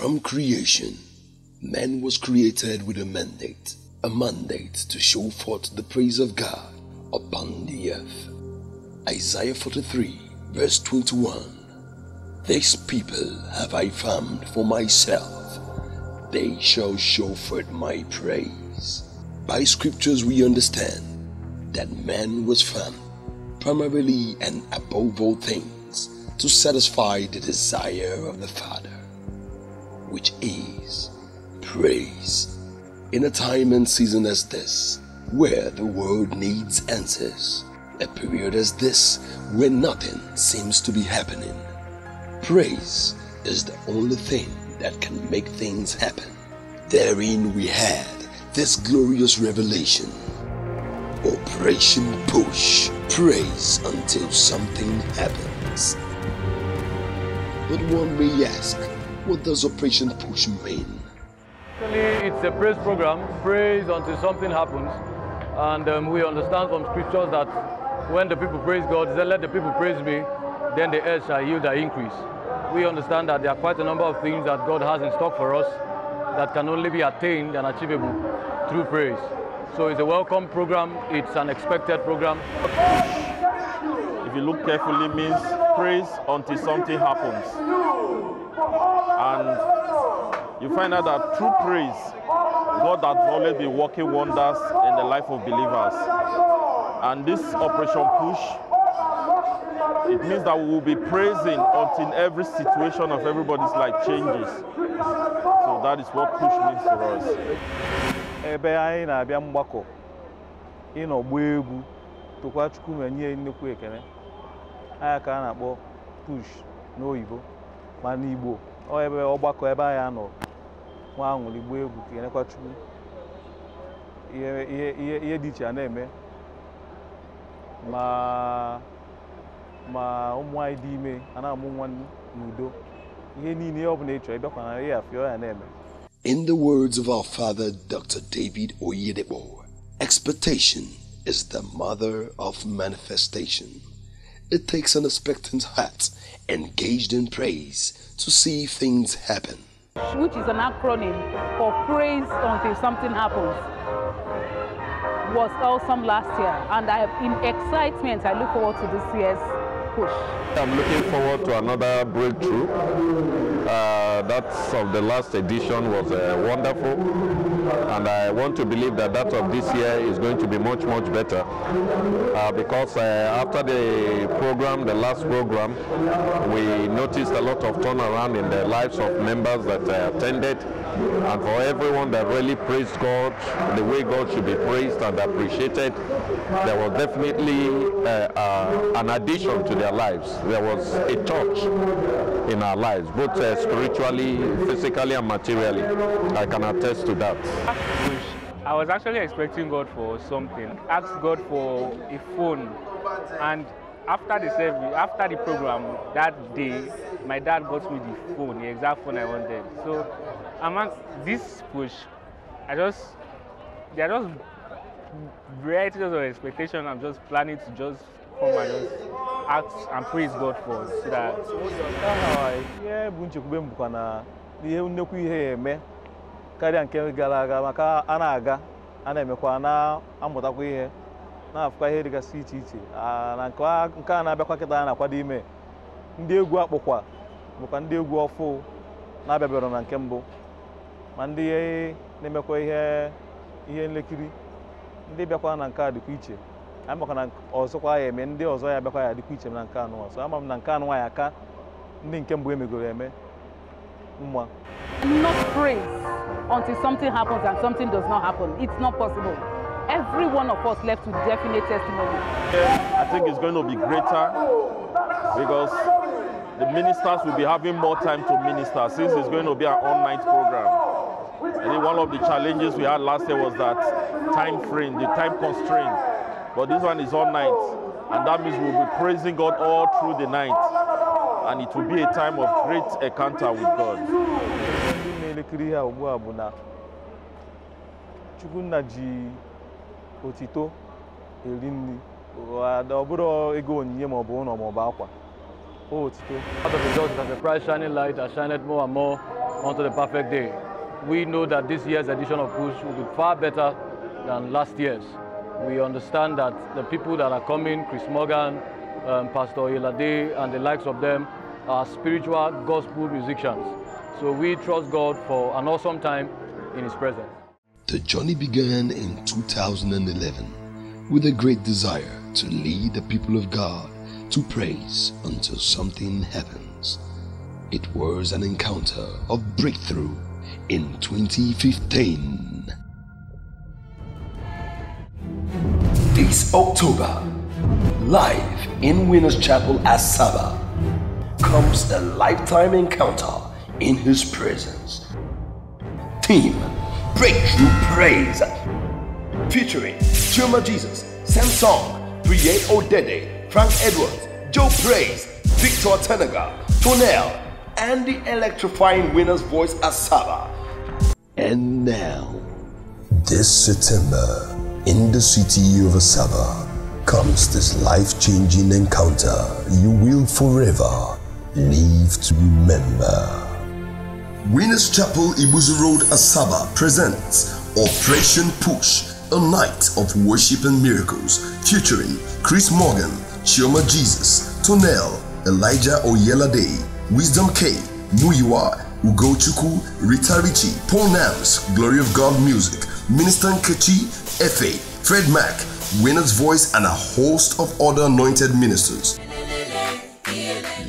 From creation, man was created with a mandate, a mandate to show forth the praise of God upon the earth. Isaiah 43, verse 21. This people have I formed for myself, they shall show forth my praise. By scriptures, we understand that man was formed primarily and above all things to satisfy the desire of the Father, which is praise. In a time and season as this, where the world needs answers, a period as this where nothing seems to be happening, praise is the only thing that can make things happen. Therein we had this glorious revelation. Operation Push. Praise until something happens. But one may ask, what does Operation Push mean? Actually, it's a praise program, praise until something happens. And um, we understand from scriptures that when the people praise God, they let the people praise me, then the earth shall yield their increase. We understand that there are quite a number of things that God has in stock for us that can only be attained and achievable through praise. So it's a welcome program, it's an expected program. if you look carefully, means praise until something happens. And you find out that through praise, God has always been working wonders in the life of believers. And this Operation Push, it means that we will be praising until every situation of everybody's life changes. So that is what push means to us. ebe na-abịa ịnọ gbaa egwu tụkwa chukwu ma nye nnukwu n'oyibo ma n'igbo ọ ebe ọgbakọ ebe anyị anọ nwa aṅụrị gbaa egwu kenekwa chukwu ihe ihe ihe ihe dị iche a na-eme ma ma ụmụ dị ime a na-amụ nwa n'udo ihe niile ọ bụla ị chọrọ ịbịakwa na ya afịọ ya na-eme In the words of our father, Dr. David Oyedepo, expectation is the mother of manifestation. It takes an expectant heart engaged in praise to see things happen. which is an acronym for Praise Until Something Happens, was awesome last year. And I, in excitement, I look forward to this year's push. I'm looking forward to another breakthrough. Uh, that of the last edition was uh, wonderful, and I want to believe that that of this year is going to be much, much better. Uh, because uh, after the program, the last program, we noticed a lot of turnaround in the lives of members that uh, attended, and for everyone that really praised God the way God should be praised and appreciated, there was definitely an addition to their lives. There was a touch in our lives, both spiritually, physically, and materially. I can attest to that. I was actually expecting God for something. Asked God for a phone, and after the service, after the program that day, my dad got me the phone, the exact phone I wanted. So, among this push, I just there are just varieties of expectation. I'm just planning to just come and just ask and praise God for so that ihe bụ nchekwube m bụkwa na ihe nnekwu ihe ya eme karịa nke gara aga maka a na-aga a na-emekwa na-amụtakwa ihe na-afụkwa ihe dịgasị iche iche. Na nke a- na-abịakwa kịta a na-akwado ime ndị egwu akpụkwa bụkwa ndị egwu ọfụ na-abịabịara na nke mbụ ma ndị na-emekwa ihe ihe nlekiri ndị bịakwa na nke a dịkwa iche. Anyị makwa na ọzọkwa ya eme ndị ọzọ ya bịakwa ya dịkwa iche na nke anụnwa so ama m na nke anụnwa ya aka ndị nke mbụ emegoro eme mma Not praise until something happens and something does not happen. It's not possible. Every one of us left with definite testimony. I think it's going to be greater because the ministers will be having more time to minister since it's going to be an all-night program. I think one of the challenges we had last year was that time frame, the time constraint. But this one is all night, and that means we'll be praising God all through the night, and it will be a time of great encounter with God. bụ chukwunna ji otito eri nri ọ ọ bụrụ ego onyinye maọbụ ụlọ maọbụ akwa o otito Out of the result, as the bright shining light has shined more and more unto the perfect day. We know that this year's edition of Push will be far better than last year's. We understand that the people that are coming, Chris Morgan, um, Pastor Elade, and the likes of them, are spiritual gospel musicians. So we trust God for an awesome time in His presence. The journey began in 2011 with a great desire to lead the people of God to praise until something happens. It was an encounter of breakthrough in 2015. This October, live in Winners Chapel Asaba, comes a lifetime encounter in His presence. Team Breakthrough Praise featuring Chioma Jesus, Samsong, Priye Odede, Frank Edwards, Joe Praise, Victor Tenaga, Tonel, and the electrifying winner's voice Asaba. And now, this September, in the city of Asaba, comes this life changing encounter you will forever live to remember. Winners Chapel, Ibuzu Road, Asaba presents Operation Push, a night of worship and miracles featuring Chris Morgan, Chioma Jesus, Tonel, Elijah Oyelade, Wisdom K, Muyiwa, Ugochukwu, Rita Richie, Paul Nams, Glory of God Music, Minister Nkechi, Efe, Fred Mack, Winner's Voice, and a host of other anointed ministers.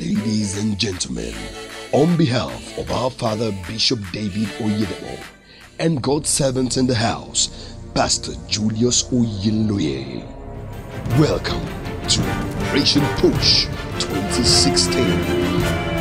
Ladies and gentlemen, on behalf of our father Bishop David Oyedepo and God's servants in the house, Pastor Julius Oyeloye, welcome to Operation Push 2016.